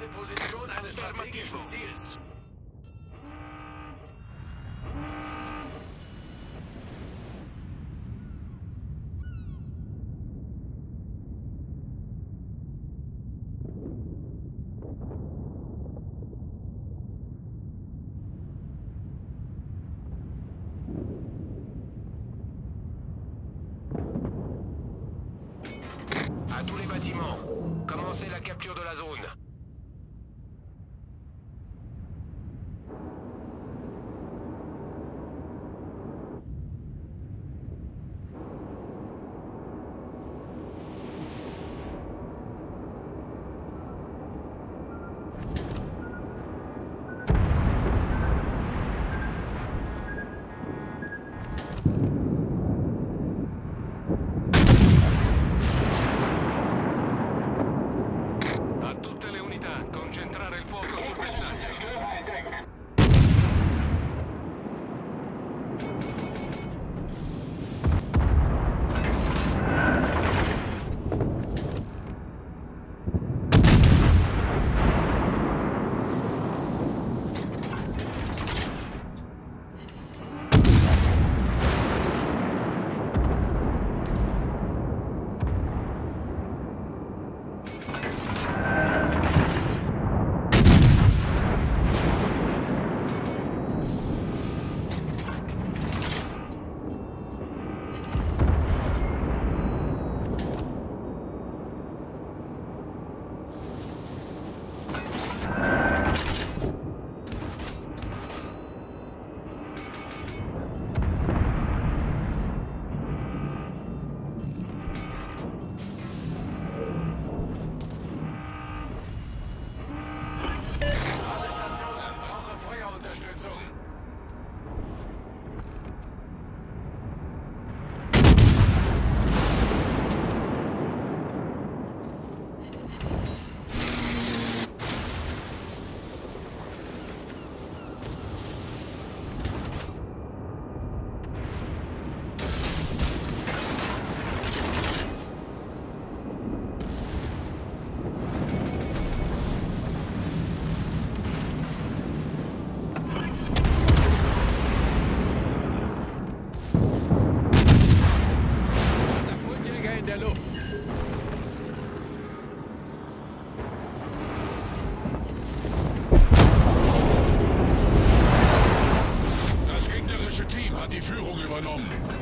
Melde Position eines strategischen Ziels. À tous les bâtiments, commencez la capture de la zone. Die Führung übernommen.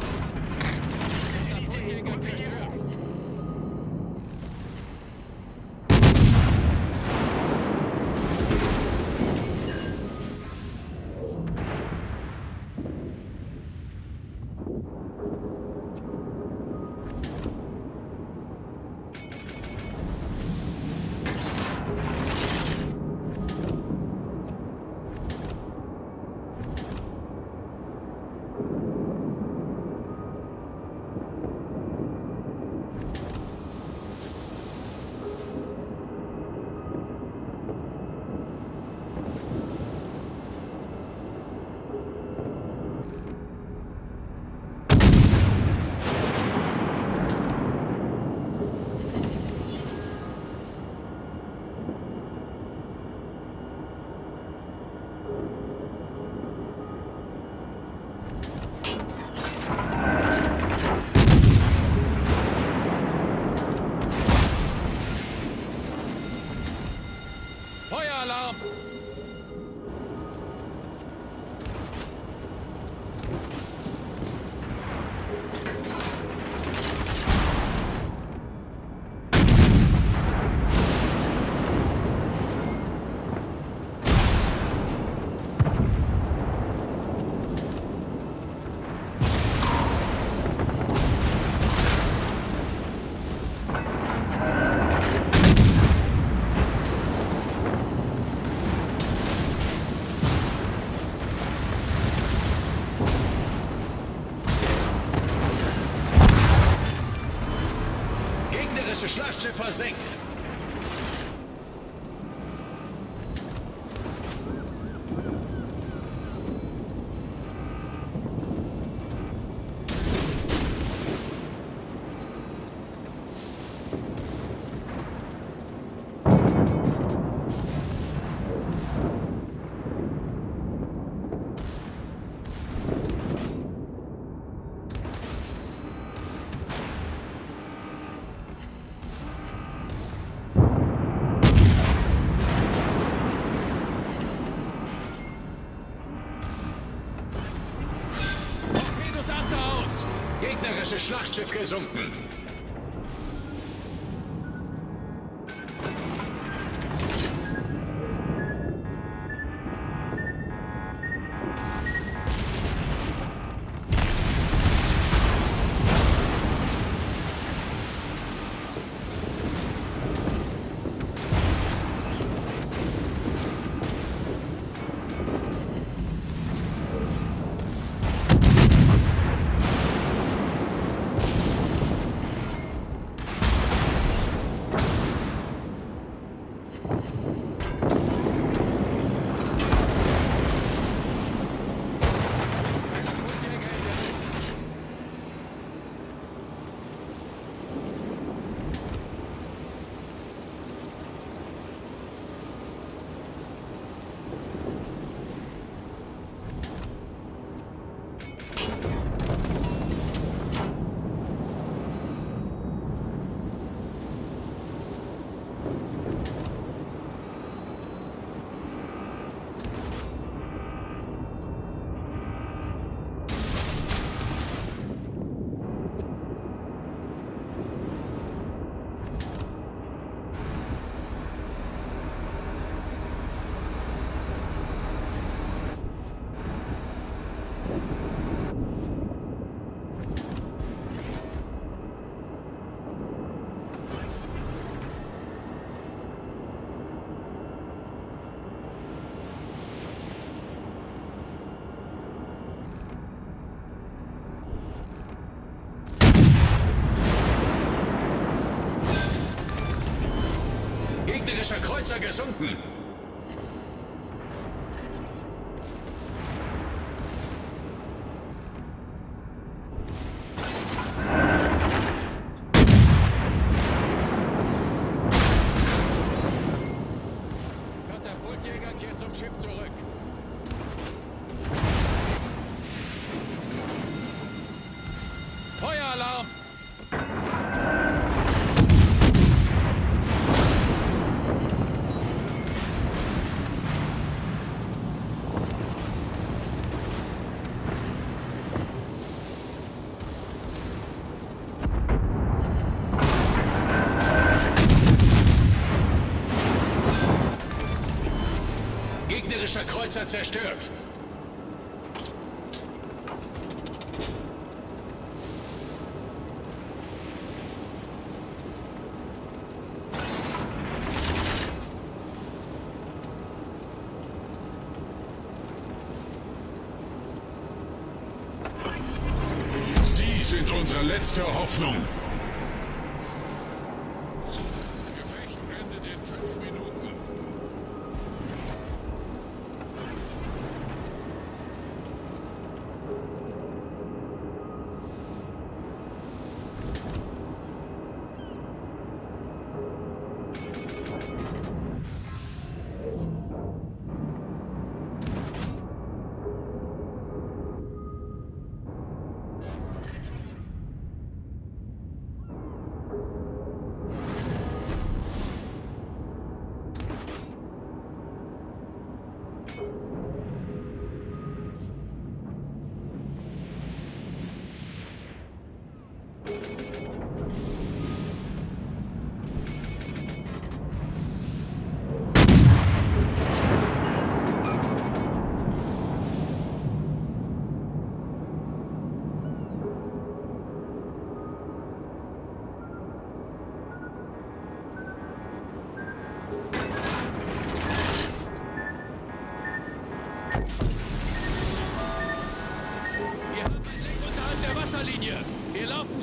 Gegnerische Schlachtschiff versenkt. Gegnerisches Schlachtschiff gesunken. Gegnerischer Kreuzer gesunken. Katapultjäger kehrt zum Schiff zurück. Feueralarm! Kreuzer zerstört. Sie sind unsere letzte Hoffnung.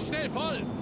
Schnell voll.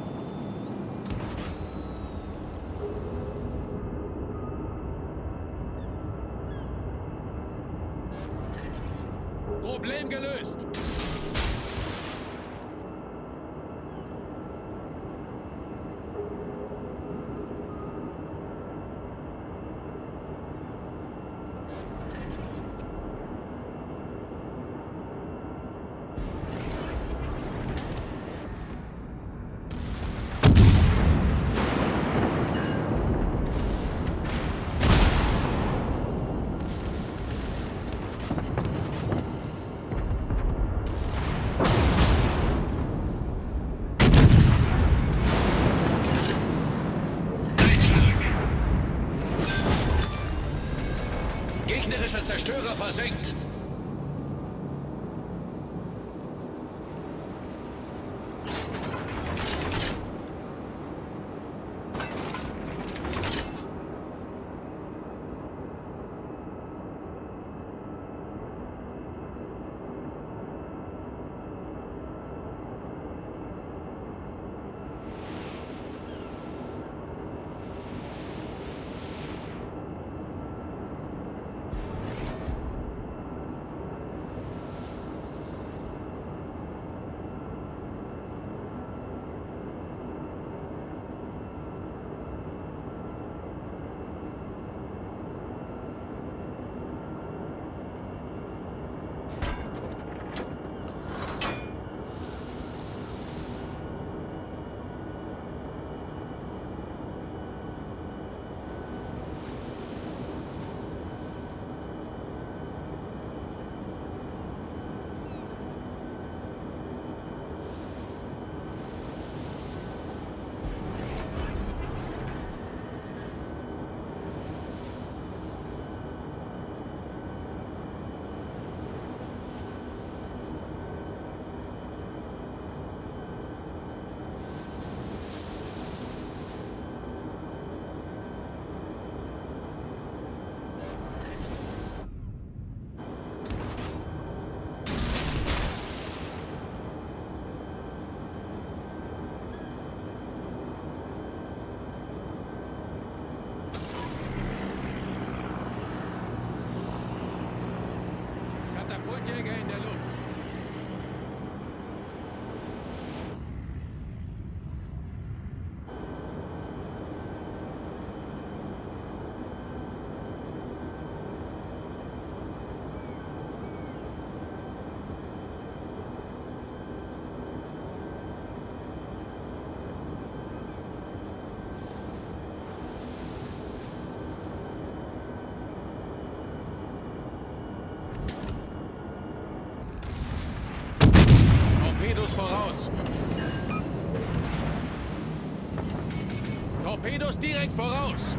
gegnerischer Zerstörer versenkt. Torpedos direkt voraus.